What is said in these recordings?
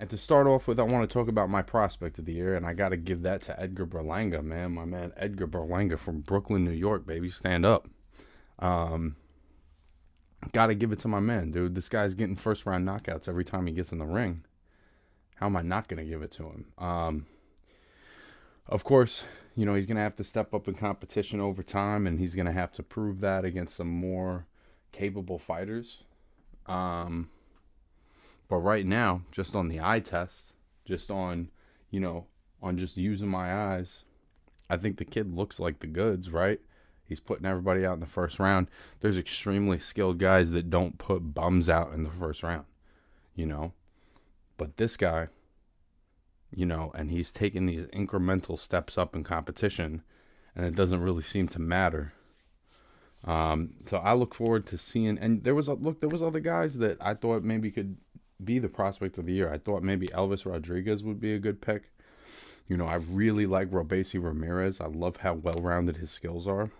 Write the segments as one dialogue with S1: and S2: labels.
S1: And to start off with, I want to talk about my prospect of the year, and I got to give that to Edgar Berlanga, man. My man Edgar Berlanga from Brooklyn, New York, baby. Stand up. Um, got to give it to my man, dude. This guy's getting first round knockouts every time he gets in the ring. How am I not going to give it to him? Um, of course, you know, he's going to have to step up in competition over time, and he's going to have to prove that against some more capable fighters. Um, but right now, just on the eye test, just on, you know, on just using my eyes, I think the kid looks like the goods, right? He's putting everybody out in the first round. There's extremely skilled guys that don't put bums out in the first round, you know? But this guy, you know, and he's taking these incremental steps up in competition, and it doesn't really seem to matter. Um, so I look forward to seeing. And there was a look, there was other guys that I thought maybe could be the prospect of the year. I thought maybe Elvis Rodriguez would be a good pick. You know, I really like Robeisy Ramirez. I love how well rounded his skills are.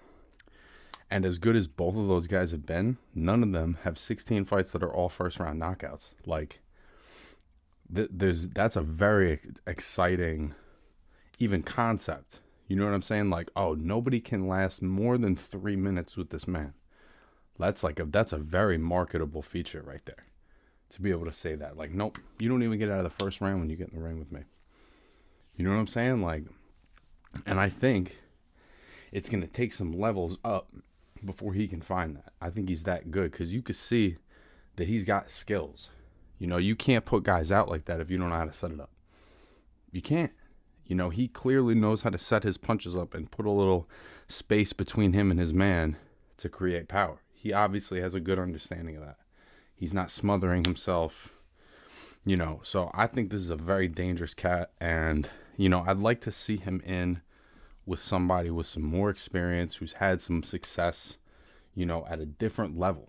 S1: And as good as both of those guys have been, none of them have 16 fights that are all first round knockouts. Like, th- there's that's a very exciting, even concept. You know what I'm saying? Like, oh, nobody can last more than three minutes with this man. That's like a that's a very marketable feature right there to be able to say that. Like, nope, you don't even get out of the first round when you get in the ring with me. You know what I'm saying? Like, and I think it's going to take some levels up before he can find that. I think he's that good because you could see that he's got skills. You know, you can't put guys out like that if you don't know how to set it up. You can't. You know, he clearly knows how to set his punches up and put a little space between him and his man to create power. He obviously has a good understanding of that. He's not smothering himself, you know. So I think this is a very dangerous cat, and you know I'd like to see him in with somebody with some more experience, who's had some success, you know, at a different level,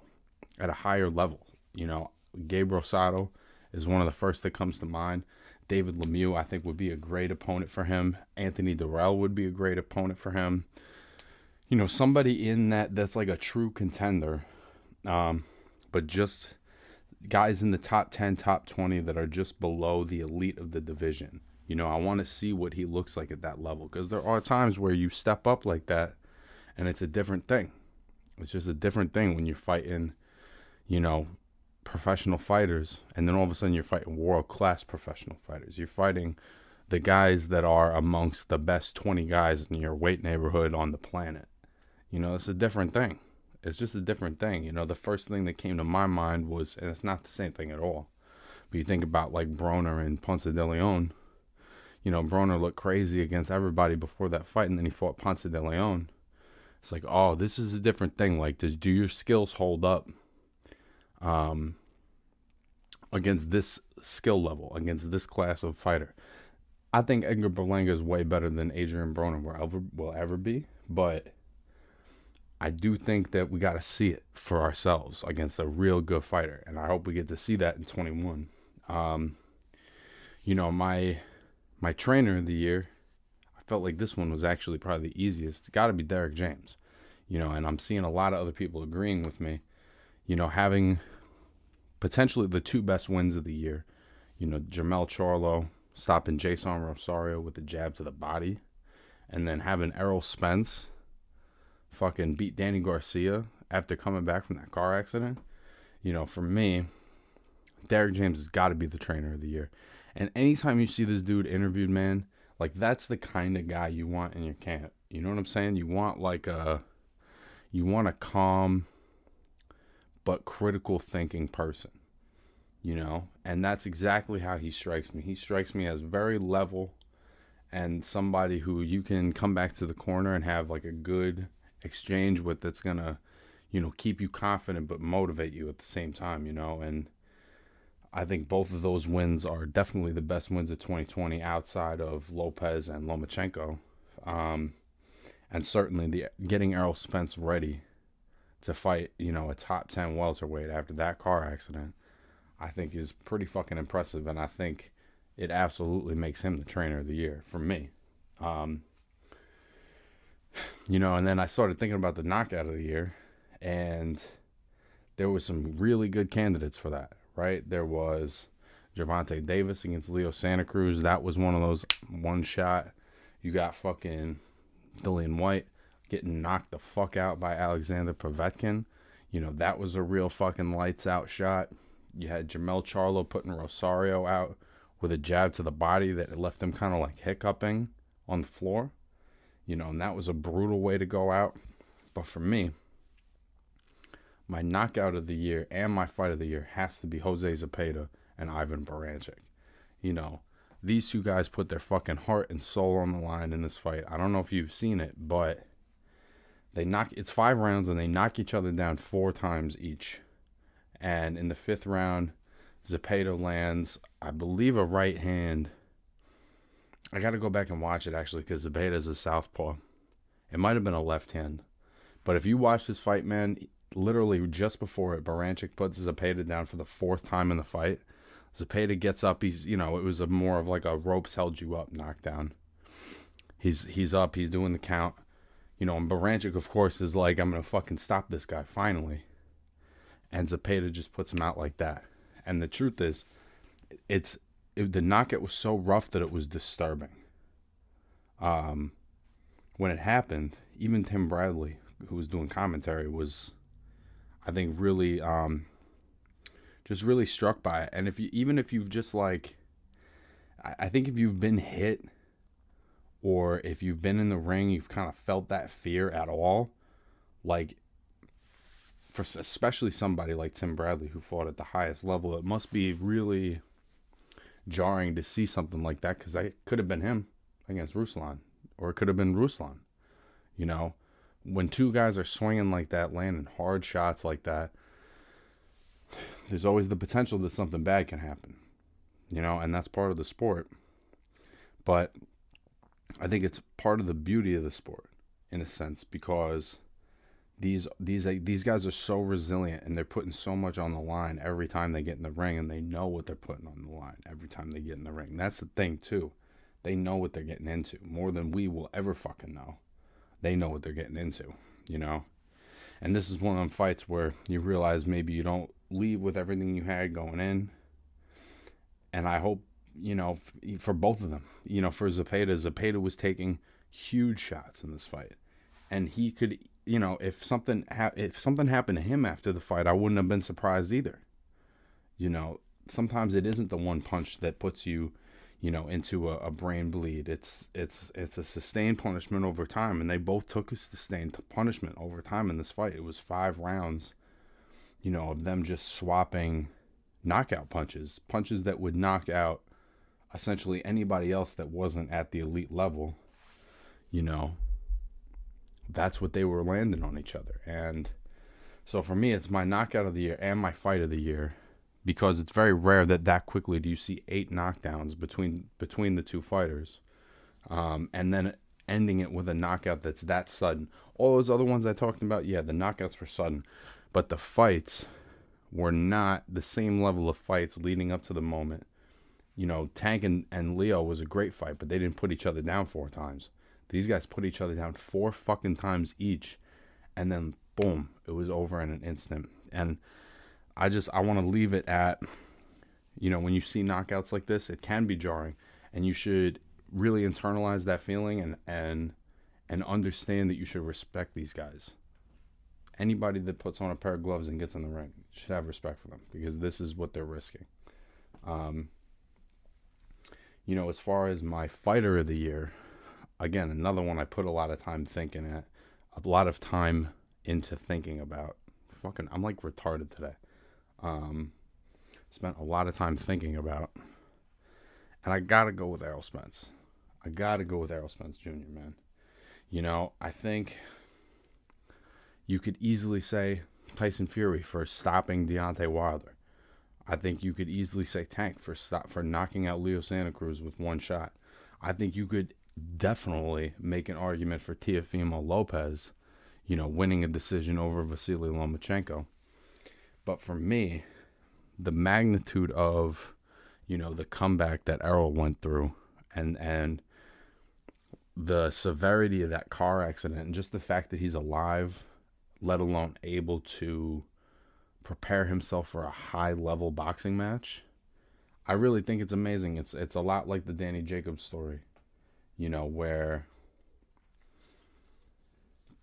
S1: at a higher level. You know, Gabe Rosado is one of the first that comes to mind. David Lemieux, I think, would be a great opponent for him. Anthony Dirrell would be a great opponent for him. You know, somebody in that that's like a true contender, um, but just guys in the top 10, top 20 that are just below the elite of the division. You know, I want to see what he looks like at that level because there are times where you step up like that and it's a different thing. It's just a different thing when you're fighting, you know, professional fighters and then all of a sudden you're fighting world class professional fighters. You're fighting the guys that are amongst the best 20 guys in your weight neighborhood on the planet. You know, it's a different thing it's just a different thing. You know, the first thing that came to my mind was, and it's not the same thing at all. But you think about like Broner and Ponce de Leon. You know, Broner looked crazy against everybody before that fight, and then he fought Ponce de Leon. It's like, oh, this is a different thing. Like, does do your skills hold up? Um, against this skill level, against this class of fighter. I think Edgar Berlanga is way better than Adrien Broner will ever will ever be, but I do think that we got to see it for ourselves against a real good fighter, and I hope we get to see that in 21. Um, you know, my my trainer of the year, I felt like this one was actually probably the easiest. Got to be Derrick James, you know, and I'm seeing a lot of other people agreeing with me. You know, having potentially the two best wins of the year. You know, Jermell Charlo stopping Jason Rosario with a jab to the body, and then having Errol Spence fucking beat Danny Garcia after coming back from that car accident, you know, for me, Derrick James has got to be the trainer of the year. And anytime you see this dude interviewed, man, like that's the kind of guy you want in your camp. You know what I'm saying? You want like a you want a calm but critical thinking person. You know? And that's exactly how he strikes me. He strikes me as very level and somebody who you can come back to the corner and have like a good exchange with that's gonna you know keep you confident but motivate you at the same time you know? And i think both of those wins are definitely the best wins of 2020 outside of lopez and lomachenko. Um, and certainly the getting errol spence ready to fight you know a top 10 welterweight after that car accident i think is pretty fucking impressive. And i think it absolutely makes him the trainer of the year for me. Um, you know, and then I started thinking about the knockout of the year, and there was some really good candidates for that, right? There was Gervonta Davis against Leo Santa Cruz. That was one of those one shot. You got fucking Dillian Whyte getting knocked the fuck out by Alexander Povetkin. You know, that was a real fucking lights out shot. You had Jermell Charlo putting Rosario out with a jab to the body that left him kind of like hiccuping on the floor. You know, and that was a brutal way to go out. But for me, my knockout of the year and my fight of the year has to be Jose Zepeda and Ivan Baranchyk. You know, these two guys put their fucking heart and soul on the line in this fight. I don't know if you've seen it, but they knock it's five rounds and they knock each other down four times each. And in the fifth round, Zepeda lands, I believe, a right hand. I got to go back and watch it actually because Zepeda is a southpaw. It might have been a left hand. But if you watch this fight, man, literally just before it, Baranchyk puts Zepeda down for the fourth time in the fight. Zepeda gets up. He's, you know, it was a more of like a ropes held you up knockdown. He's he's up. He's doing the count. You know, and Baranchyk, of course, is like, I'm gonna fucking stop this guy finally. And Zepeda just puts him out like that. And the truth is, it's it, the knockout was so rough that it was disturbing. Um, when it happened, even Tim Bradley, who was doing commentary, was I think really um just really struck by it. And if you even if you've just like I, I think if you've been hit or if you've been in the ring, you've kind of felt that fear at all, like for especially somebody like Tim Bradley who fought at the highest level, it must be really jarring to see something like that because that could have been him against Ruslan, or it could have been Ruslan. You know, when two guys are swinging like that, landing hard shots like that, there's always the potential that something bad can happen, you know, and that's part of the sport. But I think it's part of the beauty of the sport in a sense because these these these guys are so resilient and they're putting so much on the line every time they get in the ring and they know what they're putting on the line every time they get in the ring. That's the thing too. They know what they're getting into more than we will ever fucking know they know what they're getting into, you know? And this is one of them fights where you realize maybe you don't leave with everything you had going in. And I hope, you know, for both of them, you know, for Zepeda, Zepeda was taking huge shots in this fight. And he could, you know, if something ha- if something happened to him after the fight, I wouldn't have been surprised either. You know, sometimes it isn't the one punch that puts you you know, into a, a, brain bleed. It's it's it's a sustained punishment over time, and they both took a sustained punishment over time in this fight. It was five rounds, you know, of them just swapping knockout punches, punches that would knock out essentially anybody else that wasn't at the elite level. You know, that's what they were landing on each other, and so for me, it's my knockout of the year and my fight of the year because it's very rare that that quickly do you see eight knockdowns between between the two fighters, um, and then ending it with a knockout that's that sudden. All those other ones I talked about, yeah, the knockouts were sudden, but the fights were not the same level of fights leading up to the moment. You know, Tank and, and Leo was a great fight, but they didn't put each other down four times. These guys put each other down four fucking times each, and then boom, it was over in an instant. And I just I want to leave it at you know when you see knockouts like this, it can be jarring, and you should really internalize that feeling and and and understand that you should respect these guys. Anybody that puts on a pair of gloves and gets in the ring should have respect for them because this is what they're risking. Um, you know, as far as my fighter of the year, again, another one I put a lot of time thinking at, a lot of time into thinking about. Fucking, I'm like retarded today um, spent a lot of time thinking about. And I gotta go with Errol Spence. I gotta go with Errol Spence Jr., man. You know, I think you could easily say Tyson Fury for stopping Deontay Wilder. I think you could easily say Tank for stop for knocking out Leo Santa Cruz with one shot. I think you could definitely make an argument for Teofimo Lopez, you know, winning a decision over Vasily Lomachenko. But for me, the magnitude of, you know, the comeback that Errol went through and and the severity of that car accident and just the fact that he's alive, let alone able to prepare himself for a high level boxing match, I really think it's amazing. It's it's a lot like the Danny Jacobs story, you know, where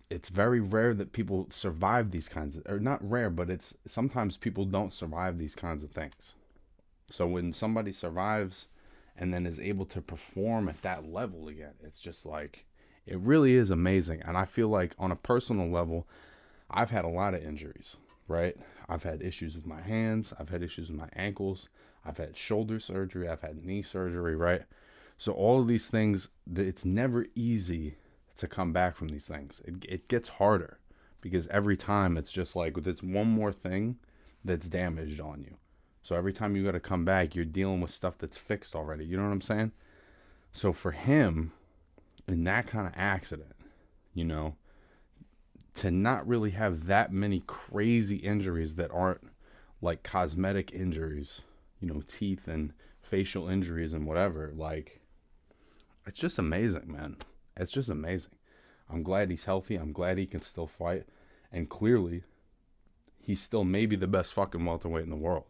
S1: it's very rare that people survive these kinds of or not rare, but it's sometimes people don't survive these kinds of things. So when somebody survives and then is able to perform at that level again, it's just like it really is amazing. And I feel like on a personal level, I've had a lot of injuries, right? I've had issues with my hands, I've had issues with my ankles, I've had shoulder surgery, I've had knee surgery, right? So all of these things, it's never easy to come back from these things. It, it gets harder because every time it's just like there's one more thing that's damaged on you. So every time you got to come back, you're dealing with stuff that's fixed already. You know what I'm saying? So for him, in that kind of accident, you know, to not really have that many crazy injuries that aren't like cosmetic injuries, you know, teeth and facial injuries and whatever, like it's just amazing, man. It's just amazing. I'm glad he's healthy. I'm glad he can still fight. And clearly, he's still maybe the best fucking welterweight in the world.